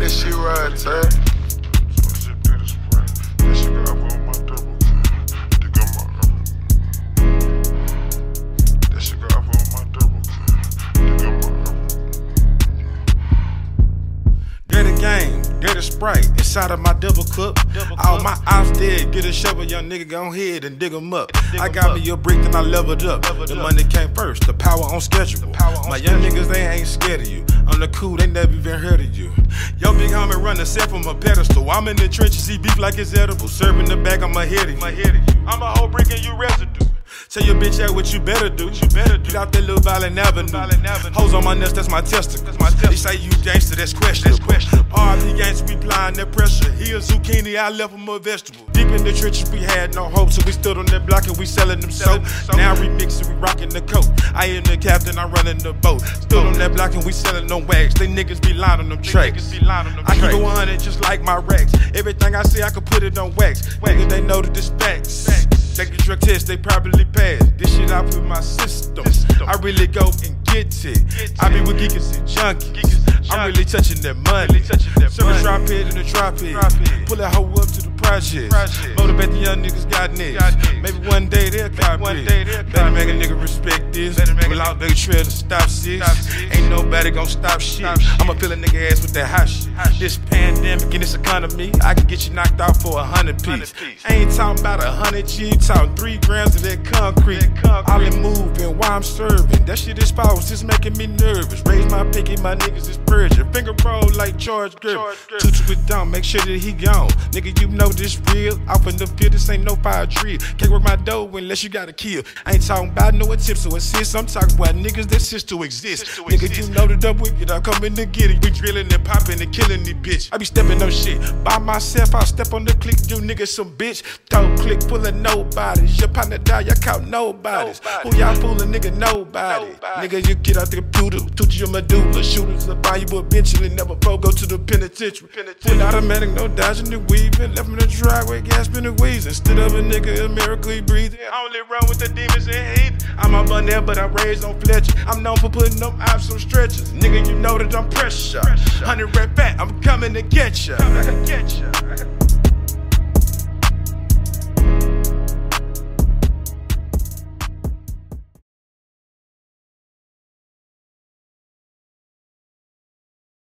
that shit ride, eh? Ty. Sprite inside of my double cup. Double All my ops dead. Get a shovel, young nigga, go ahead and dig them up. Dig I got up. me a brick, then I leveled up. Leveled the up. money came first, the power on schedule. Power on my schedule. young niggas, they ain't scared of you. I'm the cool, they never even heard of you. Yo, big homie run the set from a pedestal. I'm in the trenches, see beef like it's edible. Serving the back, I'm ahead of you. I'm a whole brick and you residue. Tell your bitch out what you better do. What you better do. Get out that little Violent Avenue. Violent Hoes on my nuts, that's my testicle. That's my testicle. They say you gangster, that's questionable. That's questionable. RP gangster, we applying that pressure. He a zucchini, I left him a vegetable. Deep in the trenches, we had no hope, so we stood on that block and we selling them soap. Now remixing, we rocking the coat. I am the captain, I'm running the boat. Stood on that block and we selling them wags. They niggas be lying on them tracks. I can go 100 just like my racks. Everything I say, I can put it on wax. Niggas, they know that this facts. Take the drug test, they probably pass. This shit I put my system. I really go and get it. I be with geekers and junkies. I'm really touching that money. Service drop head in the drop head. Pull that hoe up to the project. Motivate the young niggas got niggas. Maybe one day they'll copy one day Better make a nigga respect this. Without big trail to stop shit. Ain't nobody gon' stop shit. I'ma fill a nigga ass with that hot shit. This pandemic in this economy, I can get you knocked out for a hundred piece. I ain't talking about a hundred G, talking three grams of that concrete. All in moving while I'm serving. That shit is powerful, just making me nervous. Raise my picket, my niggas is purging. Finger roll like George Gervin. Tutu it down, make sure that he gone. Nigga, you know this real. Off in the field, this ain't no fire drill. Can't work my dough unless you got a kill. I ain't talking about no tips or assist. I'm talking about niggas that cease to exist. Nigga, you know the double wicked. I'm coming to get it. We drilling and popping and killing the bitch. I be stepping on shit by myself. I step on the click, you niggas some bitch. Don't click full of nobodies. Your partner die, y'all count nobodies. Nobody. Who y'all fooling, nigga? Nobody. nobody. Nigga, you get out the computer. Tutu your medulla. Shooters will buy you eventually. Never pro go to the penitentiary. penitentiary. Full automatic, no dodging the weaving. Left me the driveway, gasping and wheezing. Stood up a nigga, a miracle breathing. I only run with the demons and hate. I'm up on there, but I'm raised on Fletcher. I'm known for putting up ops on stretches. Nigga, you know that I'm pressure. 100 red bat, I'm coming to get ya. Coming to get ya.